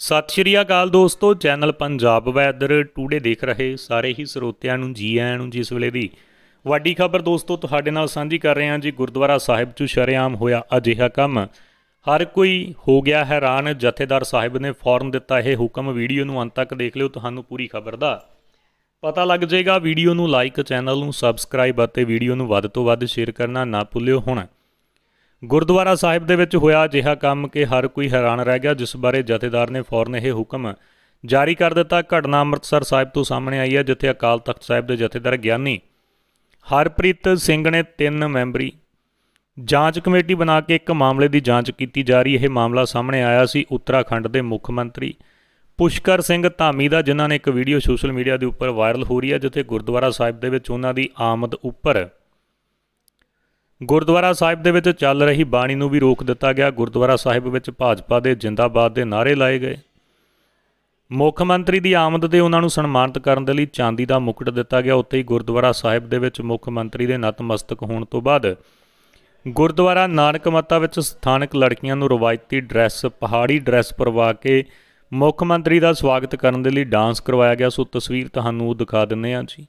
ਸਤਿ ਸ਼੍ਰੀ ਅਕਾਲ ਦੋਸਤੋ, channel Punjab weather today ਦੇਖ ਰਹੇ ਸਾਰੇ ਹੀ ਸਰੋਤਿਆਂ ਨੂੰ, ਜੀ ਆਇਆਂ ਨੂੰ ਜਿਸ ਵੇਲੇ ਦੀ ਵੱਡੀ ਖਬਰ ਦੋਸਤੋ, ਤੁਹਾਡੇ ਨਾਲ ਸਾਂਝੀ ਕਰ ਰਹੇ ਹਾਂ ਜੀ, ਗੁਰਦੁਆਰਾ ਸਾਹਿਬ 'ਚ ਸ਼ਰੇਆਮ ਹੋਇਆ ਅਜਿਹਾ ਕੰਮ। ਹਰ ਕੋਈ ਹੋ ਗਿਆ ਹੈਰਾਨ, ਜਥੇਦਾਰ ਸਾਹਿਬ ਨੇ ਫੌਰਨ ਦਿੱਤਾ ਇਹ ਹੁਕਮ। ਵੀਡੀਓ ਨੂੰ ਅੰਤ ਤੱਕ ਦੇਖ ਲਿਓ, ਤੁਹਾਨੂੰ ਪੂਰੀ ਖਬਰ ਦਾ। ਪਤਾ ਲੱਗ ਜਾਏਗਾ, ਵੀਡੀਓ ਨੂੰ ਲਾਈਕ, ਚੈਨਲ ਨੂੰ ਸਬਸਕ੍ਰਾਈਬ ਅਤੇ ਵੀਡੀਓ ਨੂੰ ਵੱਧ ਤੋਂ ਵੱਧ ਸ਼ੇਅਰ ਕਰਨਾ ਨਾ ਭੁੱਲਿਓ ਹੁਣ। ਗੁਰਦੁਆਰਾ ਸਾਹਿਬ ਦੇ ਵਿੱਚ ਹੋਇਆ ਅਜਿਹਾ ਕੰਮ ਕਿ ਹਰ ਕੋਈ ਹੈਰਾਨ ਰਹਿ ਗਿਆ, ਜਿਸ ਬਾਰੇ ਜਥੇਦਾਰ ਨੇ ਫੌਰਨ ਇਹ ਹੁਕਮ ਜਾਰੀ ਕਰ ਦਿੱਤਾ। ਘਟਨਾ ਅੰਮ੍ਰਿਤਸਰ ਸਾਹਿਬ ਤੋਂ ਸਾਹਮਣੇ ਆਈ ਹੈ, ਜਿੱਥੇ ਅਕਾਲ ਤਖਤ ਸਾਹਿਬ ਦੇ ਜਥੇਦਾਰ ਗਿਆਨੀ ਹਰਪ੍ਰੀਤ ਸਿੰਘ ਨੇ ਤਿੰਨ ਮੈਂਬਰੀ ਜਾਂਚ ਕਮੇਟੀ ਬਣਾ ਕੇ ਇੱਕ ਮਾਮਲੇ ਦੀ ਜਾਂਚ ਕੀਤੀ ਜਾ ਰਹੀ। ਇਹ ਮਾਮਲਾ ਸਾਹਮਣੇ ਆਇਆ ਸੀ ਉੱਤਰਾਖੰਡ ਦੇ ਮੁੱਖ ਮੰਤਰੀ ਪੁਸ਼ਕਰ ਸਿੰਘ ਧਾਮੀ ਦਾ, ਜਿਨ੍ਹਾਂ ਨੇ ਇੱਕ ਵੀਡੀਓ ਸੋਸ਼ਲ ਮੀਡੀਆ ਦੇ ਉੱਪਰ ਵਾਇਰਲ ਹੋ ਰਹੀ ਹੈ, ਜਿੱਥੇ ਗੁਰਦੁਆਰਾ ਸਾਹਿਬ ਦੇ ਵਿੱਚ ਉਹਨਾਂ ਦੀ ਆਮਦ ਉੱਪਰ ਗੁਰਦੁਆਰਾ ਸਾਹਿਬ ਦੇ ਵਿੱਚ ਚੱਲ ਰਹੀ ਬਾਣੀ ਨੂੰ ਵੀ ਰੋਕ ਦਿੱਤਾ ਗਿਆ। ਗੁਰਦੁਆਰਾ ਸਾਹਿਬ ਵਿੱਚ ਭਾਜਪਾ ਦੇ ਜਿੰਦਾਬਾਦ ਦੇ ਨਾਅਰੇ ਲਾਏ ਗਏ। ਮੁੱਖ ਮੰਤਰੀ ਦੀ ਆਮਦ ਦੇ ਉਹਨਾਂ ਨੂੰ ਸਨਮਾਨਿਤ ਕਰਨ ਦੇ ਲਈ ਚਾਂਦੀ ਦਾ ਮੁਕਟ ਦਿੱਤਾ ਗਿਆ। ਉੱਥੇ ਹੀ ਗੁਰਦੁਆਰਾ ਸਾਹਿਬ ਦੇ ਵਿੱਚ ਮੁੱਖ ਮੰਤਰੀ ਦੇ ਨਤਮਸਤਕ ਹੋਣ ਤੋਂ ਬਾਅਦ ਗੁਰਦੁਆਰਾ ਨਾਨਕ ਮੱਤਾ ਵਿੱਚ ਸਥਾਨਕ ਲੜਕੀਆਂ ਨੂੰ ਰਵਾਇਤੀ ਡਰੈਸ, ਪਹਾੜੀ ਡਰੈਸ ਪਰਵਾ ਕੇ ਮੁੱਖ ਮੰਤਰੀ ਦਾ ਸਵਾਗਤ ਕਰਨ ਦੇ ਲਈ ਡਾਂਸ ਕਰਵਾਇਆ ਗਿਆ। ਸੋ ਤਸਵੀਰ ਤੁਹਾਨੂੰ ਉਹ ਦਿਖਾ ਦਿੰਨੇ ਆ ਜੀ।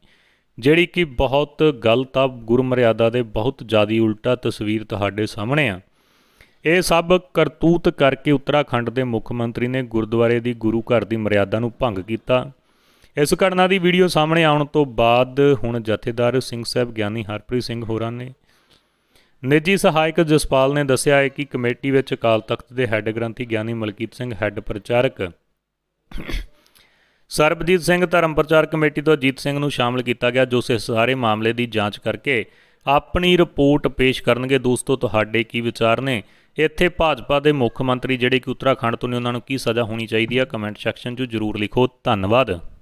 ਜਿਹੜੀ ਕਿ ਬਹੁਤ ਗਲਤ ਆ, ਗੁਰਮਰਿਆਦਾ ਦੇ ਬਹੁਤ ਜ਼ਿਆਦੀ ਉਲਟਾ ਤਸਵੀਰ ਤੁਹਾਡੇ ਸਾਹਮਣੇ ਆ। ਇਹ ਸਭ ਕਰਤੂਤ ਕਰਕੇ ਉੱਤਰਾਖੰਡ ਦੇ ਮੁੱਖ ਮੰਤਰੀ ਨੇ ਗੁਰਦੁਆਰੇ ਦੀ ਗੁਰੂ ਘਰ ਦੀ ਮਰਿਆਦਾ ਨੂੰ ਭੰਗ ਕੀਤਾ। ਇਸ ਘਟਨਾ ਦੀ ਵੀਡੀਓ ਸਾਹਮਣੇ ਆਉਣ ਤੋਂ ਬਾਅਦ ਹੁਣ ਜਥੇਦਾਰ ਸਿੰਘ ਸਾਹਿਬ ਗਿਆਨੀ ਹਰਪ੍ਰੀਤ ਸਿੰਘ ਹੋਰਾਂ ਨੇ ਨਿੱਜੀ ਸਹਾਇਕ ਜਸਪਾਲ ਨੇ ਦੱਸਿਆ ਹੈ ਕਿ ਕਮੇਟੀ ਵਿੱਚ ਅਕਾਲ ਤਖਤ ਦੇ ਹੈੱਡ ਗ੍ਰੰਥੀ ਗਿਆਨੀ ਮਲਕੀਤ ਸਿੰਘ, ਹੈੱਡ ਪ੍ਰਚਾਰਕ ਸਰਬਜੀਤ ਸਿੰਘ ਧਰਮ ਪ੍ਰਚਾਰ ਕਮੇਟੀ ਤੋਂ ਅਜੀਤ ਸਿੰਘ ਨੂੰ ਸ਼ਾਮਲ ਕੀਤਾ ਗਿਆ, ਜੋ ਇਸ ਸਾਰੇ ਮਾਮਲੇ ਦੀ ਜਾਂਚ ਕਰਕੇ ਆਪਣੀ ਰਿਪੋਰਟ ਪੇਸ਼ ਕਰਨਗੇ। ਦੋਸਤੋ, ਤੁਹਾਡੇ ਕੀ ਵਿਚਾਰ ਨੇ? ਇੱਥੇ ਭਾਜਪਾ ਦੇ ਮੁੱਖ ਮੰਤਰੀ ਜਿਹੜੇ ਕਿ ਉੱਤਰਾਖੰਡ ਤੋਂ ਨੇ, ਉਹਨਾਂ ਨੂੰ ਕੀ ਸਜ਼ਾ ਹੋਣੀ ਚਾਹੀਦੀ ਹੈ ਕਮੈਂਟ ਸੈਕਸ਼ਨ 'ਚ ਜਰੂਰ ਲਿਖੋ। ਧੰਨਵਾਦ।